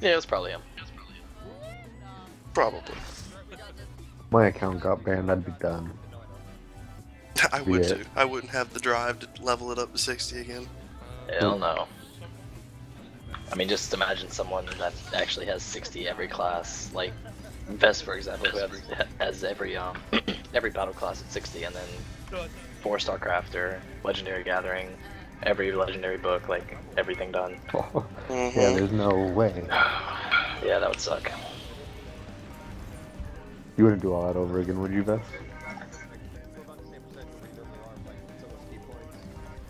Yeah, it was probably him. Probably. My account got banned, I'd be done. I would Yeah. too. I wouldn't have the drive to level it up to 60 again. Hell no. I mean, just imagine someone that actually has 60 every class, like Vest, for example, who has, has every um every battle class at 60, and then four star crafter, legendary gathering, every legendary book, like everything done. Mhm. yeah, there's no way. Yeah, that would suck. You wouldn't do all that over again, would you, Beth?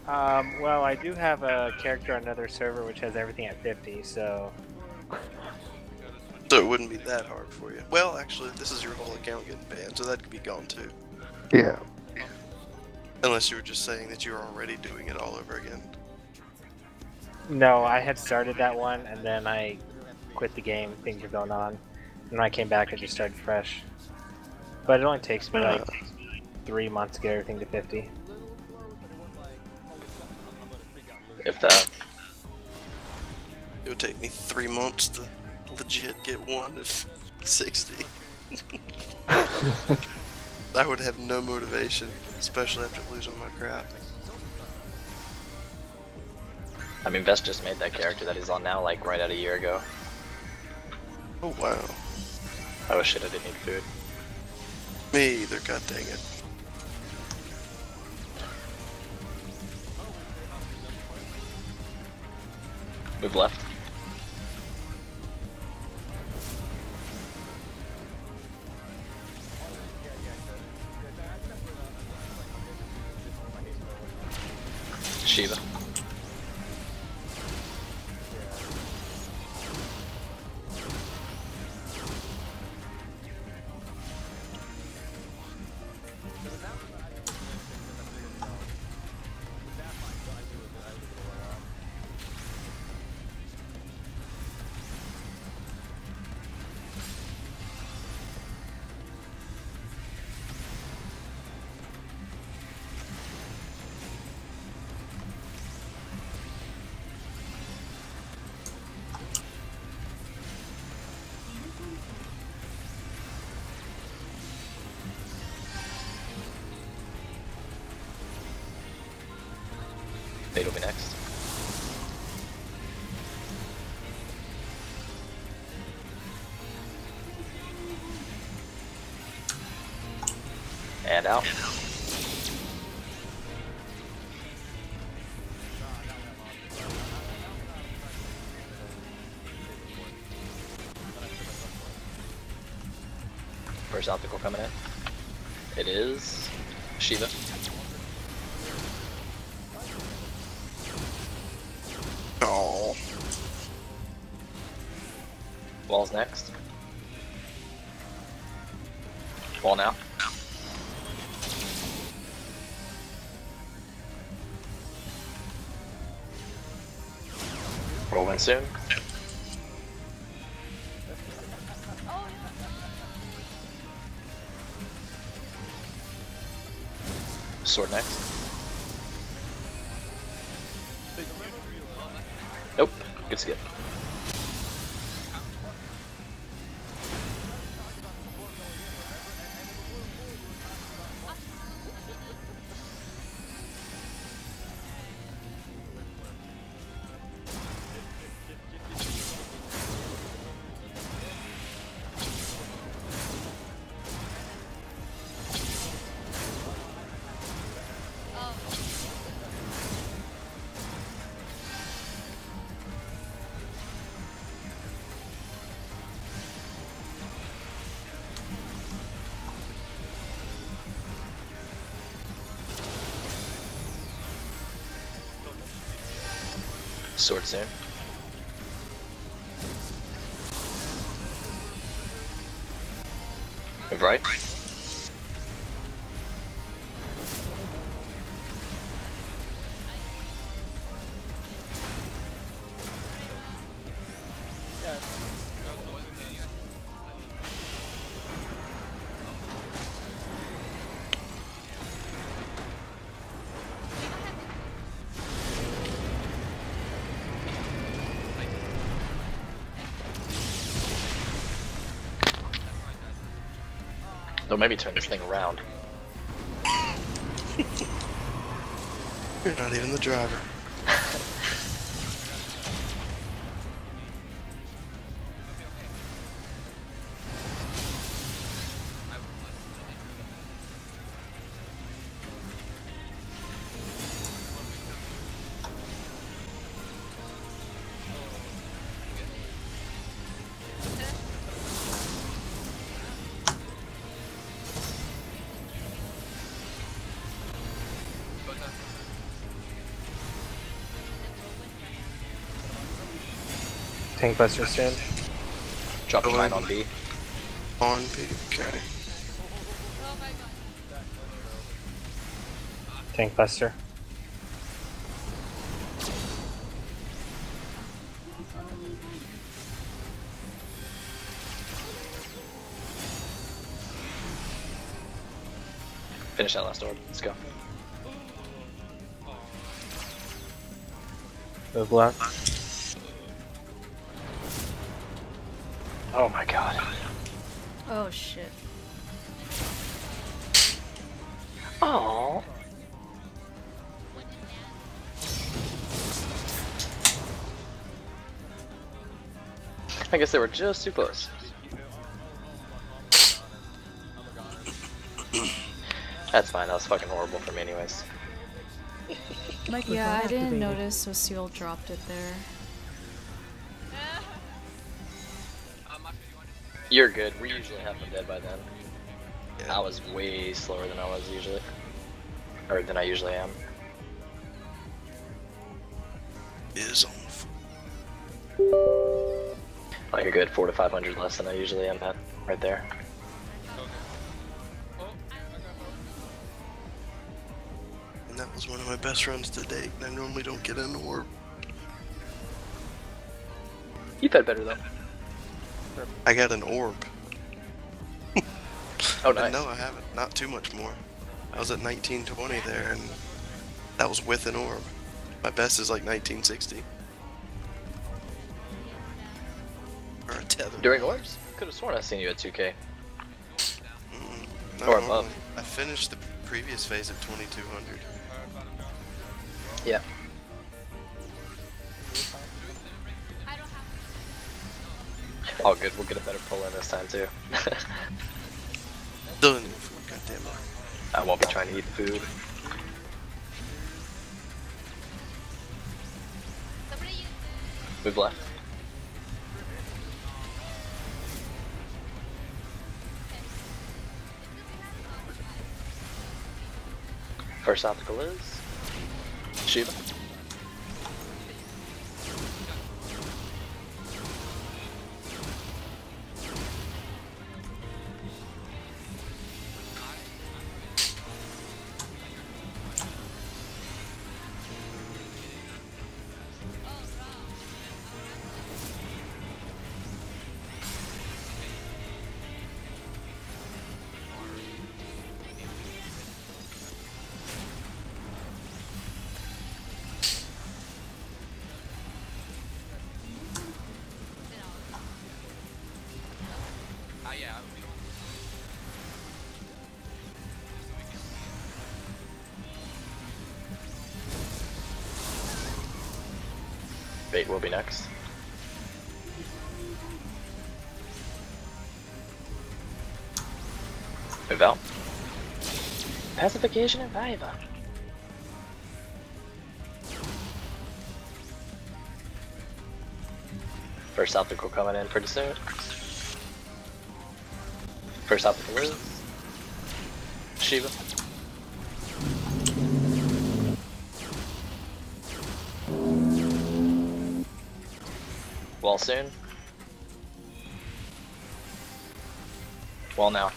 Um, well, I do have a character on another server which has everything at 50, so So it wouldn't be that hard for you. Well, actually, this is your whole account getting banned, so that could be gone too. Yeah. Unless you were just saying that you were already doing it all over again. no, I had started that one and then I quit the game. Things were going on, and when I came back, I just started fresh. But it only takes me like three months to get everything to 50. If that. It would take me three months to legit get one of 60. I would have no motivation, especially after losing my crap. I mean, Vest just made that character that he's on now, like right at a year ago. Oh wow. Oh shit, I didn't need food. Me either, god dang it. Move left. Shiva. And out. First optical coming in. It is Shiva. Oh. Wall's next. Wall now. Soon. Sword next. Nope. Good skip. Sword soon. Right. Maybe turn this thing around. You're not even the driver. Tank Buster soon. Dropping mine on B. On B, Okay. Tank Buster. Finish that last orb. Let's go. Move left. Oh my god. Oh shit. Oh. I guess they were just too close. That's fine. That was fucking horrible for me, anyways. Yeah, I didn't notice, so Seal dropped it there. You're good. We usually have half dead by then. Yeah. I was way slower than I was usually, or than I usually am. Is on. f- Oh, you're good. Four to five hundred less than I usually am at. Right there. And that was one of my best runs to date. And I normally don't get an orb. You've had better though. I got an orb. Oh, nice. no, I haven't. Not too much more. I was at 1920 there, and that was with an orb. My best is like 1960. Or a tether. During orbs, I could have sworn I seen you at 2K. Mm, or above. I finished the previous phase at 2200. Yeah. All good. We'll get a better pull in this time too. Still didn't food, God. I won't be trying to eat food. Move left. First obstacle is Shiva. Bait will be next. Move out. Pacification and Viva. First optical coming in pretty soon. First optical is Shiva. Soon. Well now.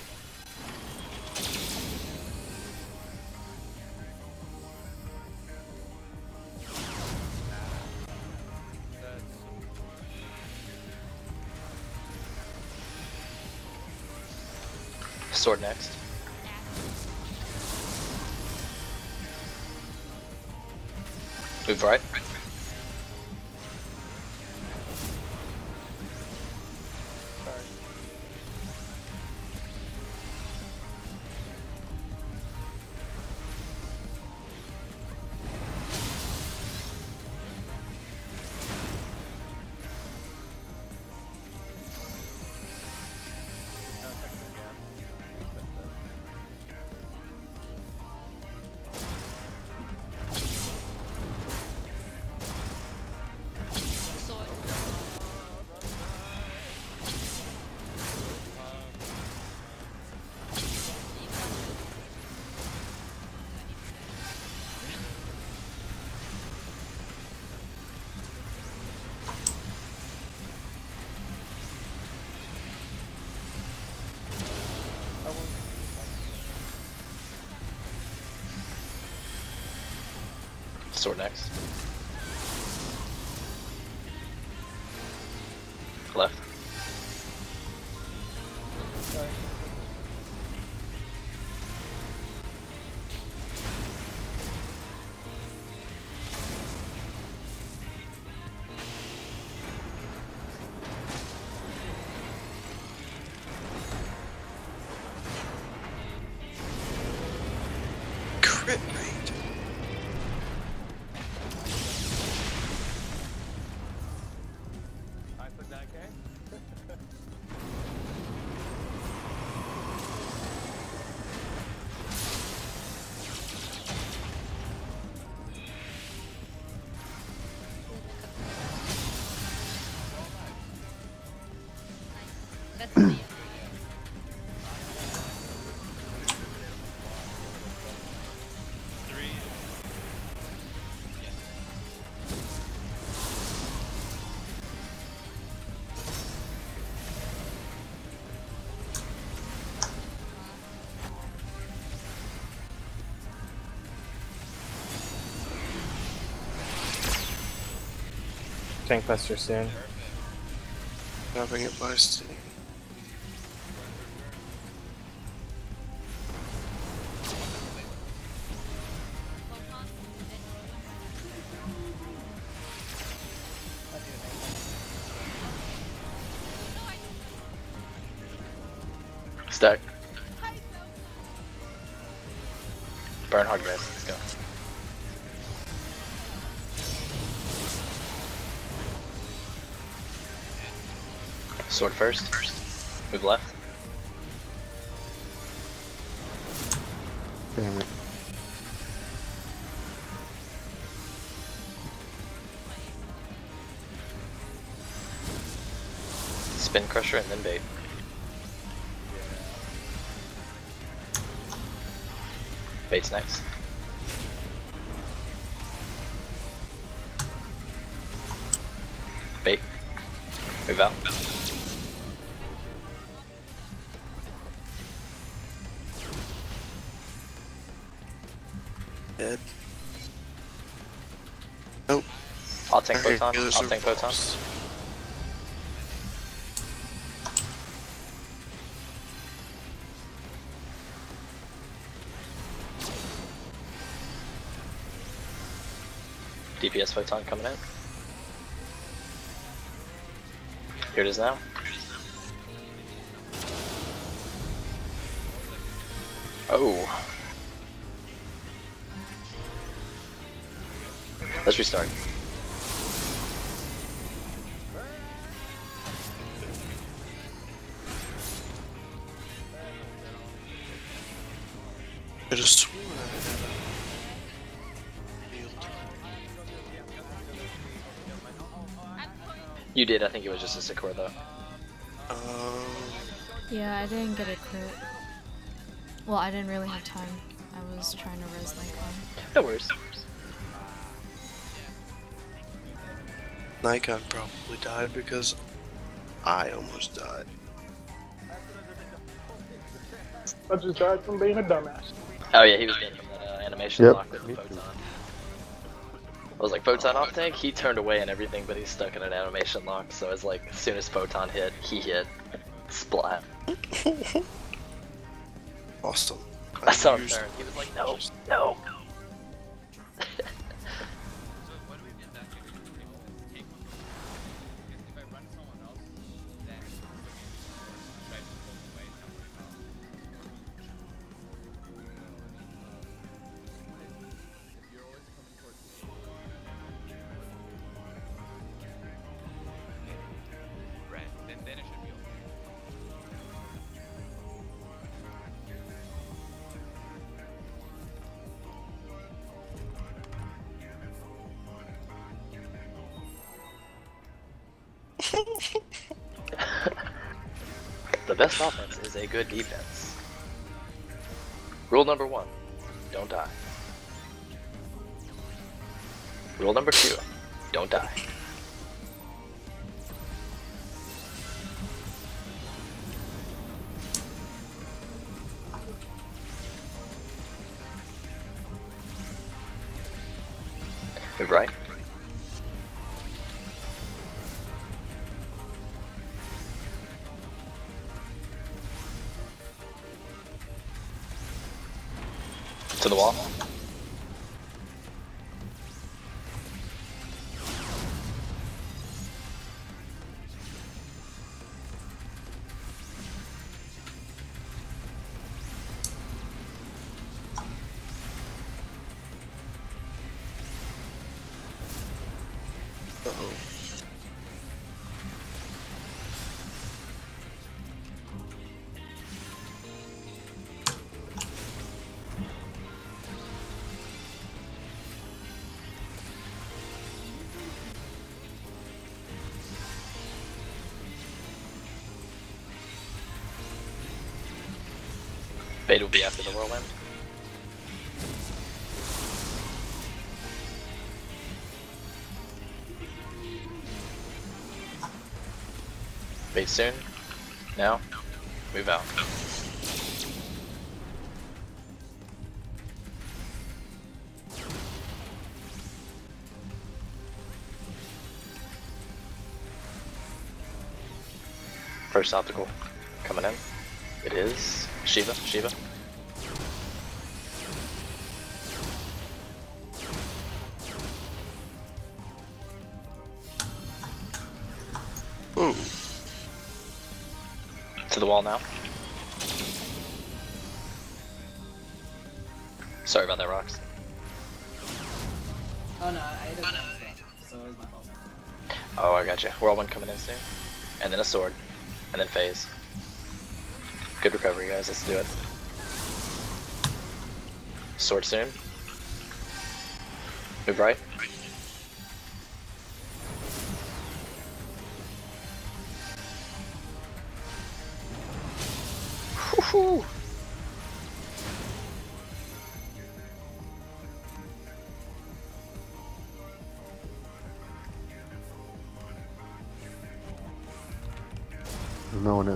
Sword next. Move right. Sword next. Left. Crit Tank Buster soon. Having it by Steam. Stack. Burn hard, Sword first. Move left. Damn it. Spin crusher and then bait. Bait's next. Bait. Move out. Tank photon. healers I'll tank photon. false. DPS photon coming in. Here it is now. Oh. Let's restart. I just swore I had a healed. You did, I think it was just a Sakura though. Um, Yeah, I didn't get a crit. Well, I didn't really have time. I was trying to res Nikon. No worries. Nikon probably died because I almost died. I just died from being a dumbass. Oh yeah, he was getting from that uh, animation Yep, lock with the me too. photon. I was like, photon off tank? He turned away and everything, but he's stuck in an animation lock, so it's like, as soon as photon hit, he hit. Splat. Awesome. I saw him turn. He was like, no, no. The best offense is a good defense. Rule number one, don't die. Rule number two, don't die. Fade will be after the whirlwind. Soon. Now. Move out. First optical coming in. It is Shiva. Shiva. Whirlwind oh coming in soon. And then a sword. And then phase. Good recovery, guys. Let's do it. Sword soon. Move right.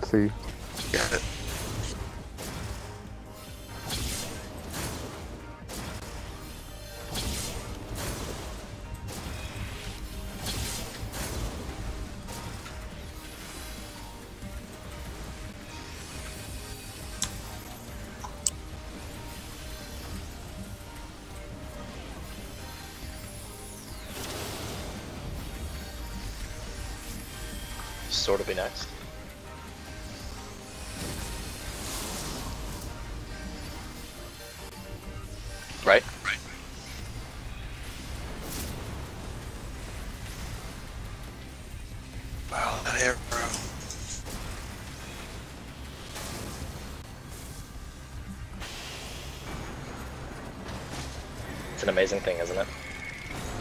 At. Got it. Sword will be next. It's an amazing thing, isn't it?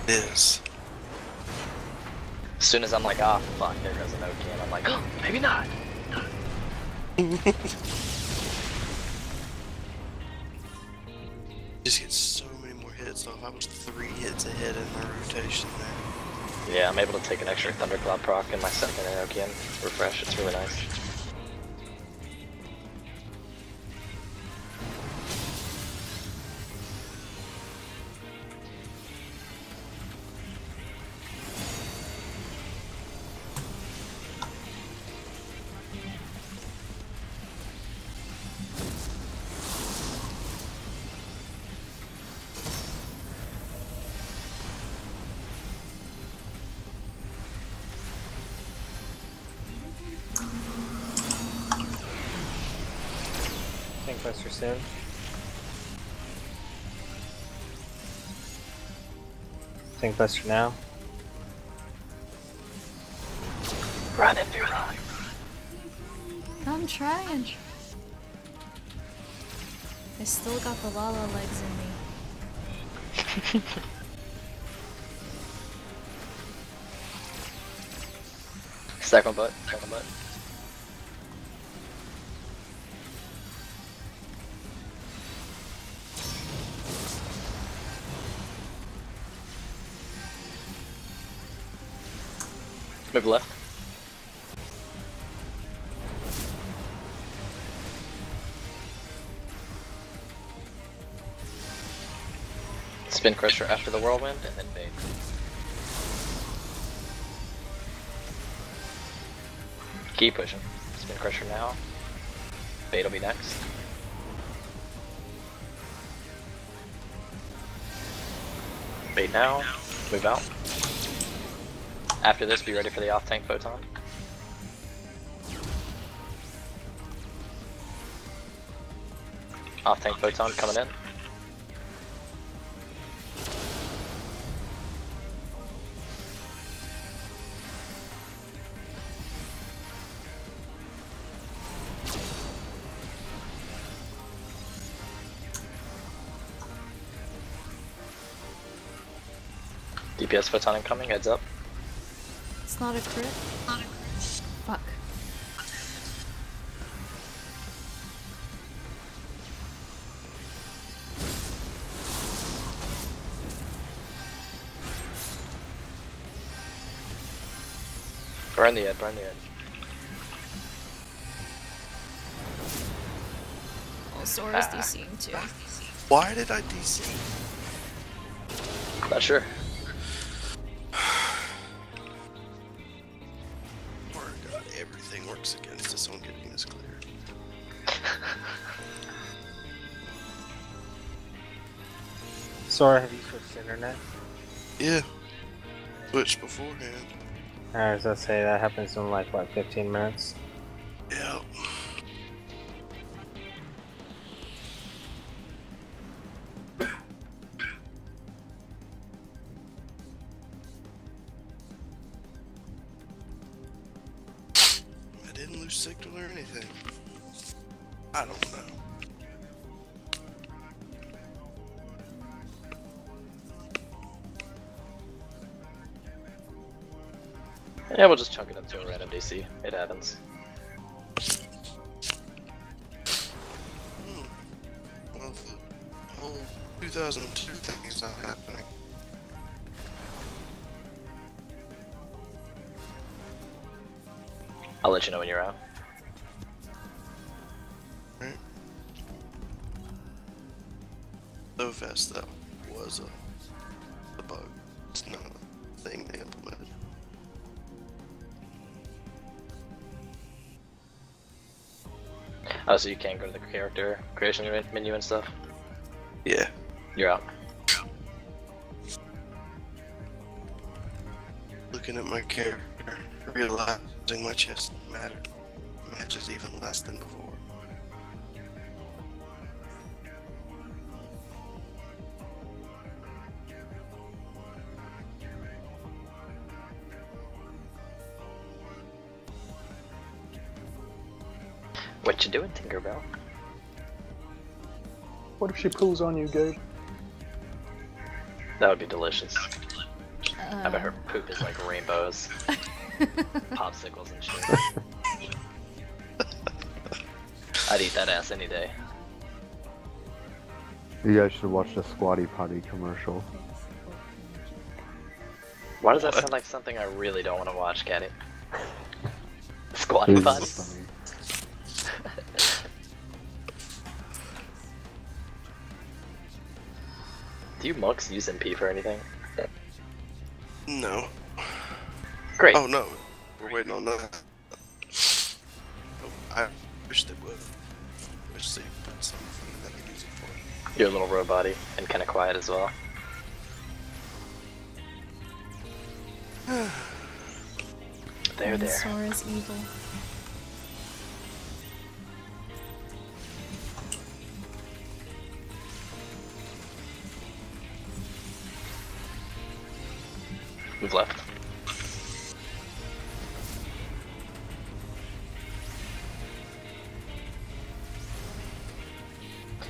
It is. As soon as I'm like, ah, fuck, there goes an Oki, I'm like, oh, maybe not. Just get so many more hits off. I was three hits ahead in my rotation there. Yeah, I'm able to take an extra Thundercloud proc in my second and refresh. It's really nice. Soon. Tank Buster now. Run if you run. I'm trying. I still got the Lala legs in me. Second butt. second butt. Move left. Spin Crusher after the whirlwind, and then bait. Keep pushing. Spin Crusher now. Bait will be next. Bait now. Move out. After this, be ready for the off tank photon. Off tank photon coming in. DPS photon incoming, heads up. It's not a crit. Not a crit. Fuck. Burn the edge, burn the edge. Oh, Sora's Ah. DCing too. Why did I DC? Not sure. Sora, have you switched internet? Yeah. Switched beforehand. I was gonna say that happens in like what, 15 minutes? I'll let you know when you're out. So fast that was uh, a, a bug. It's not a thing they implemented. Oh, so you can't go to the character creation menu and stuff? Yeah. You're out. Looking at my character, realizing my chest matter matches even less than before. What you doing, Tinkerbell? What if she pulls on you, Gabe? That would be delicious. Uh, I bet her poop is like rainbows, popsicles and shit. I'd eat that ass any day. You guys should watch the Squatty Potty commercial. Why does that sound like something I really don't want to watch, Caddy? Squatty potty? funny. Do you monks use MP for anything? No. Great. Oh no. We're waiting on that. You're a little robot and kind of quiet as well. There, there. Sora's evil. Move left.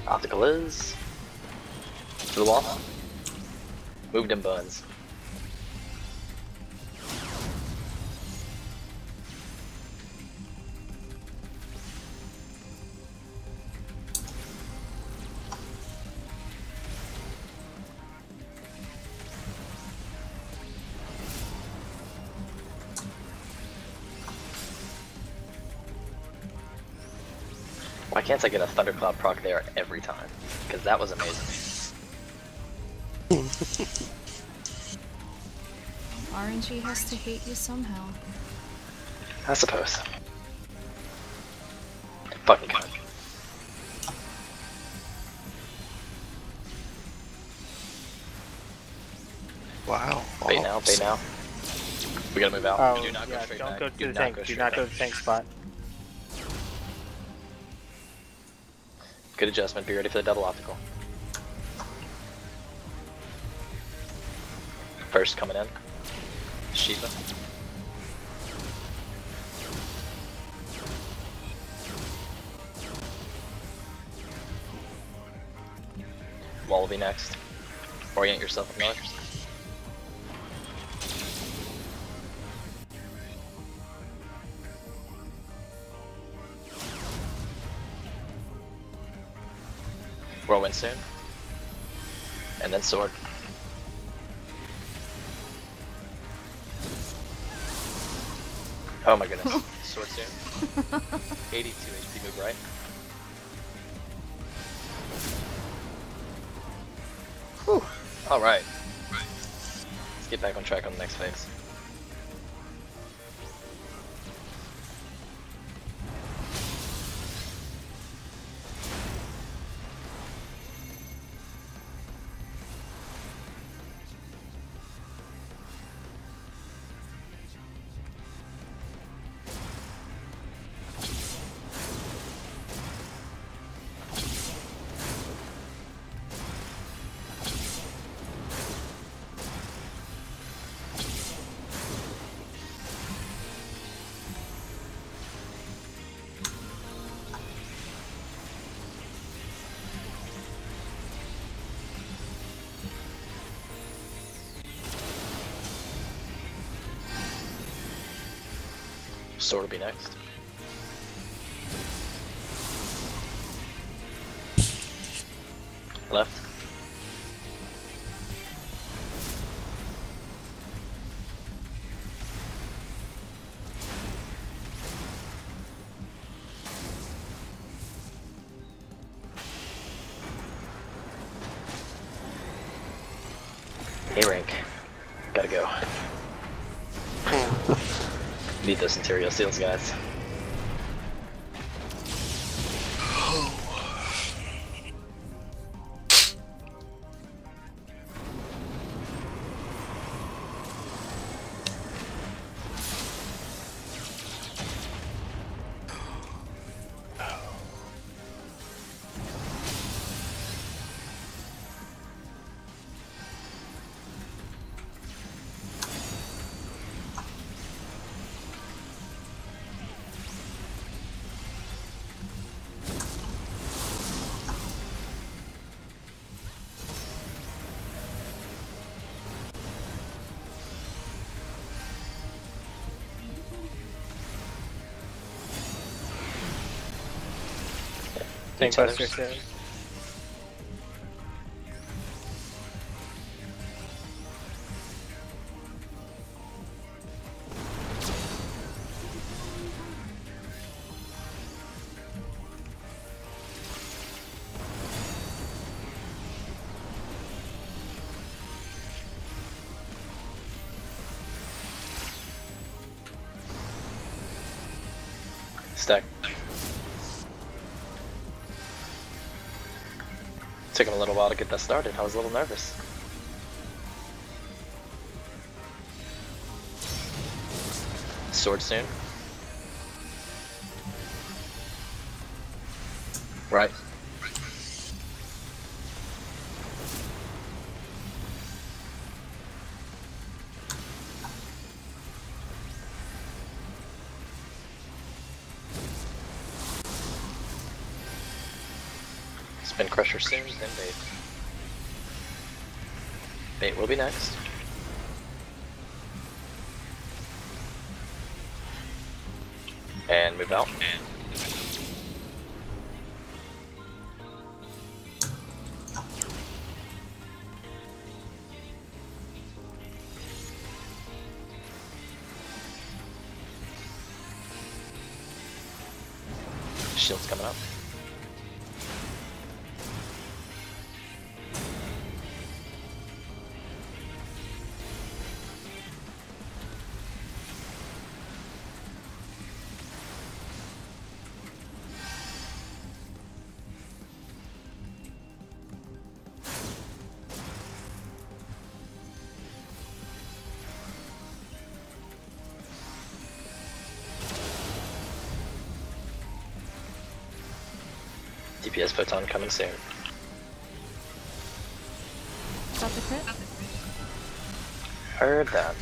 Optical is to the wall. Moved in buns. Why can't I get a Thundercloud proc there every time? Because that was amazing. RNG has to hate you somehow. I suppose. Fucking cunt. Wow. Bait now, bait now. We gotta move out. Oh, do not go yeah, straight don't back. go to do the tank. Do not back. go to the tank spot. Good adjustment. Be ready for the double optical. First coming in. Shiva. Wall will be next. Orient yourself, Miller. Whirlwind soon. And then sword. Oh my goodness. sword soon. 82 HP move right. Whew. Alright. Let's get back on track on the next phase. Sword will be next. Need those interior seals, guys. Tank buster soon. Took him a little while to get that started. I was a little nervous. Sword soon. Right. Spin Crusher soon, then bait. Bait will be next. And move out. Shield's coming up. Photon coming soon. Got the crit? Heard that.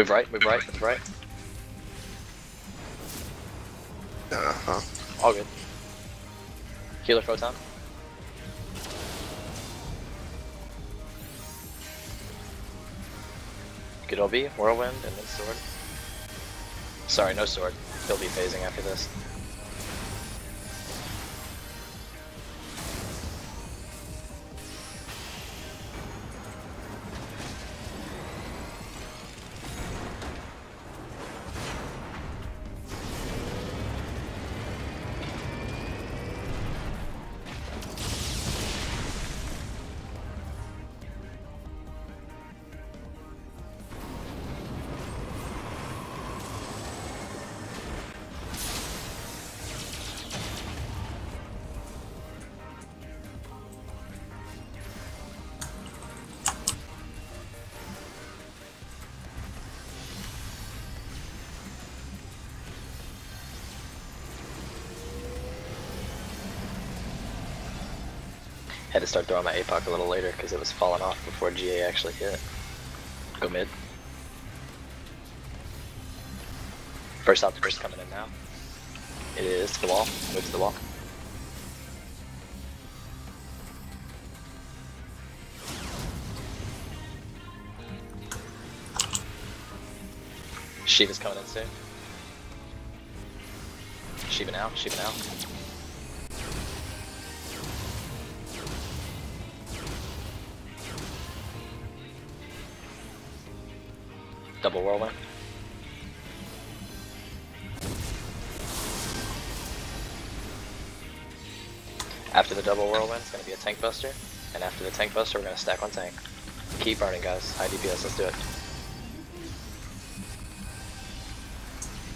Move right, move right, move right. Uh huh. All good. Healer photon. Good OB, whirlwind, and then sword. Sorry, no sword. He'll be phasing after this. Had to start throwing my APOC a little later because it was falling off before GA actually hit. Go mid. First Optimus coming in now. It is the wall. Move to the wall. Shiva's coming in soon. Shiva now, Shiva now. After the double whirlwind, it's going to be a tank buster. And after the tank buster, we're going to stack on tank. Keep burning, guys. High DPS, let's do it.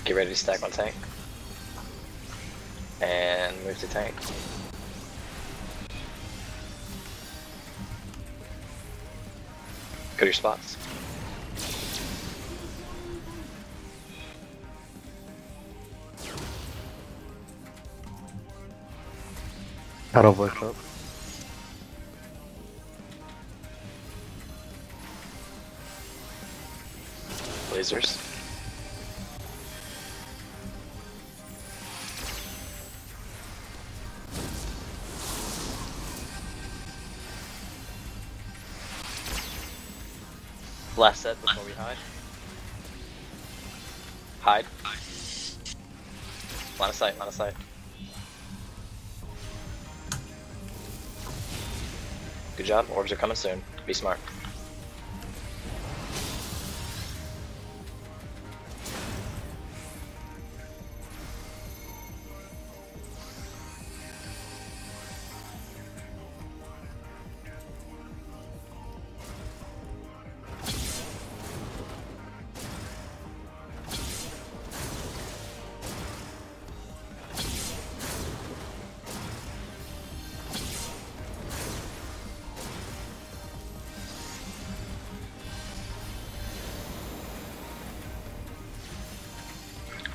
Get ready to stack on tank. And move to tank. Go to your spots. Paddle voice up. Lasers. Last set before we hide. Hide. Line of sight, line of sight. Good job, orbs are coming soon. Be smart.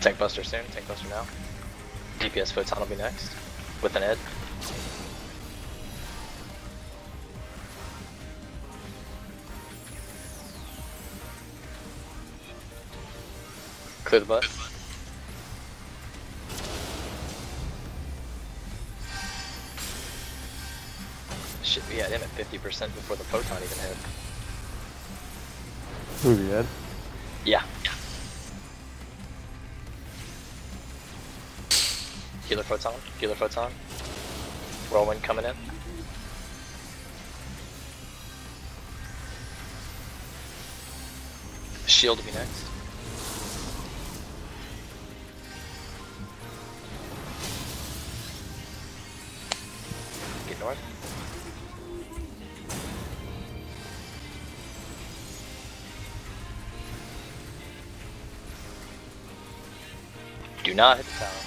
Tank Buster soon, Tank Buster now. DPS Photon will be next. With an Ed. Clear the bus. Shit, we had him at 50% before the Photon even hit. Who's the Ed? Yeah. Keeler photon, on. photon. foot's coming in. Shield will be next. Get north. Do not hit the tower.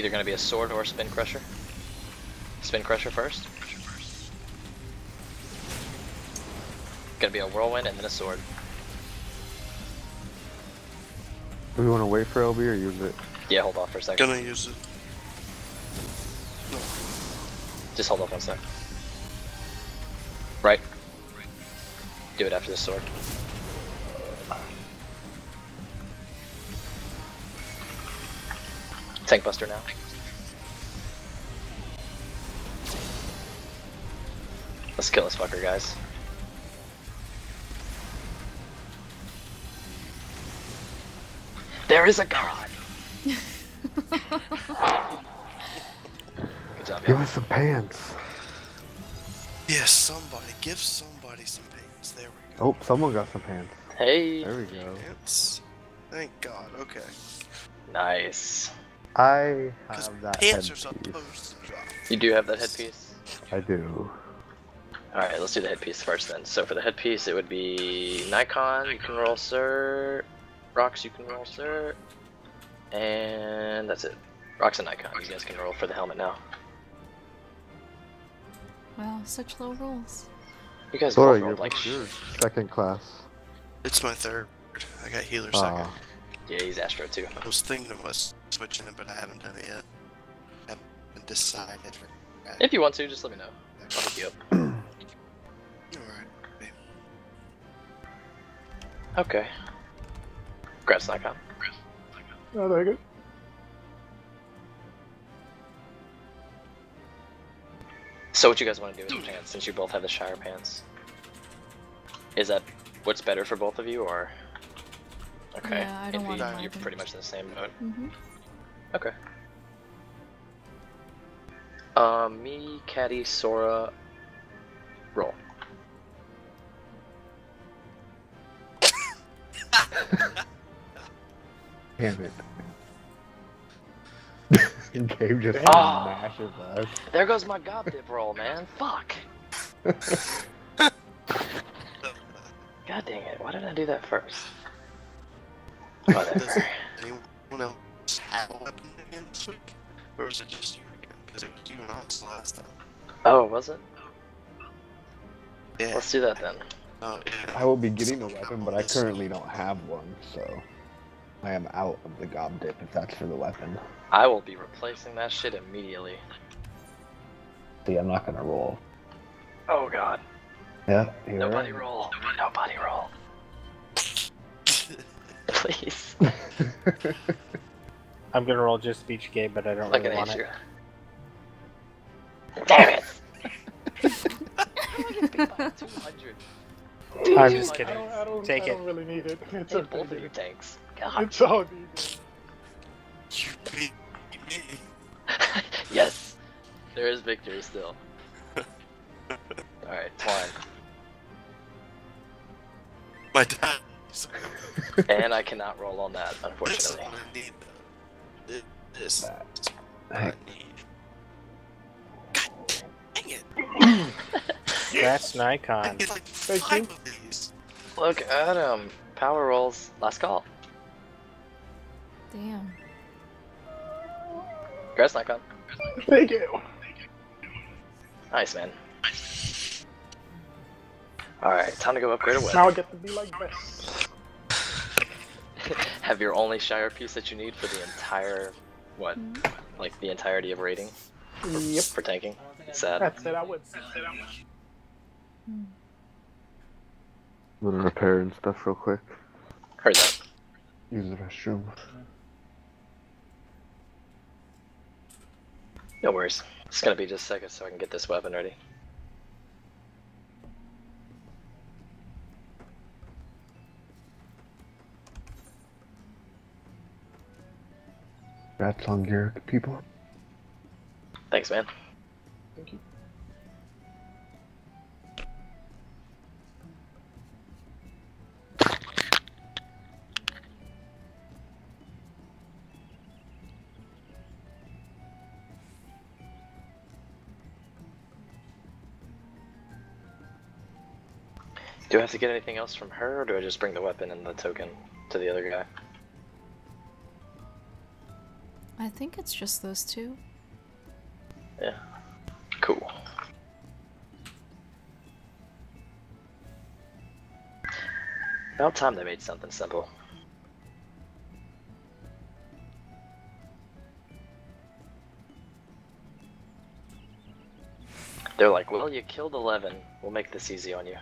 Either going to be a sword or a spin crusher. Spin crusher first. Gonna be a whirlwind and then a sword. Do we want to wait for LB or use it? Yeah, hold off for a second. Gonna use it. Just hold off one sec. Right. Do it after the sword. Tank buster now. Let's kill this fucker, guys. There is a god! Good job, Give us some pants. Yes, somebody. Give somebody some pants. There we go. Oh, someone got some pants. Hey! There we go. Pants. Thank God. Okay. Nice. I have that pants are headpiece. supposed to drop. You do have that headpiece? I do. Alright, let's do the headpiece first then. So for the headpiece, it would be Nikon, you can roll Sir. Rocks, you can roll Sir. And that's it. Rocks and Nikon, you guys can roll for the helmet now. Wow, such low rolls. You guys Sora, both you're, rolled like you're second class. It's my third. I got healer second. Yeah, he's Astro too. I was thinking of us switching it, but I haven't done it yet. haven't decided. If you want to, just let me know. I'll hook you up. Alright. Okay. Grabs Nikon. Oh, very good. So what you guys want to do with the pants, since you both have the Shire pants? Is that what's better for both of you, or? Okay. Yeah, I don't want you, You're either. pretty much in the same boat. Mm-hmm. Okay. Um, me, Caddy, Sora, roll. damn it. Gabe just Ah. smashes us. There goes my gob dip roll, man. Fuck. God dang it! Why didn't I do that first? Does anyone else have a weapon again this week? Or is it just you again? Because it was you and us last time. oh, was it? Yeah. Let's do that then. Oh, yeah. I will be getting a weapon, but I currently don't have one, so I am out of the gob dip if that's for the weapon. I will be replacing that shit immediately. See, I'm not gonna roll. Oh god. Yeah, here. Nobody roll. Nobody roll. Please. I'm gonna roll just speech Gabe, but I don't Like really an want it. H. Damn it! I gonna beat by 200? Dude, I'm just might- kidding. I don't, I don't, Take I it. don't really need it. It's Take okay. both of your tanks. God. It's all needed. You beat me. yes! There is victory still. Alright, Twine. My dad. And I cannot roll on that, This is unfortunately. what I need. though. This is what I need. God dang it! That's I Nikon. need like Thank five you. of these. Look at him. Power rolls. Last call. Damn. Congrats, Nikon. Thank you. Nice, man. Alright, time to go upgrade a Now weapon. I get to be like this. Have your only Shire piece that you need for the entire, what, like the entirety of raiding Yep. for tanking? Sad. That's it. I would. That's it. I would. Hmm. I'm gonna repair and stuff real quick. Heard that. Use the restroom. No worries. It's gonna be just a second so I can get this weapon ready. Congrats on your people. Thanks, man. Thank you. Do I have to get anything else from her, or do I just bring the weapon and the token to the other guy? I think it's just those two. Yeah. Cool. About time they made something simple. They're like, well, you killed 11. We'll make this easy on you.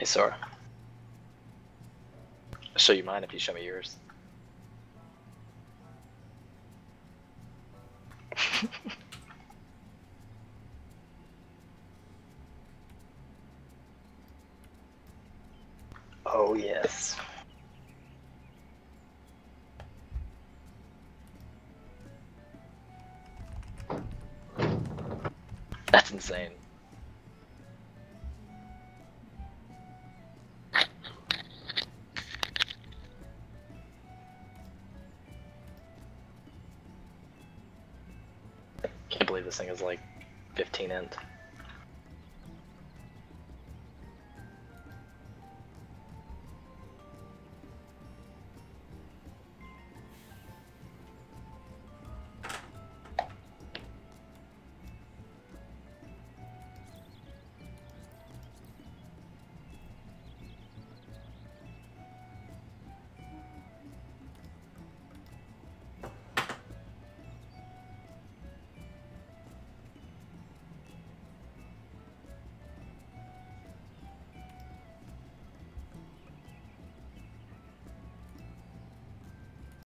Hey, Sora. I'll show you mine if you show me yours. oh, yes. That's insane. Thing is like 15 int.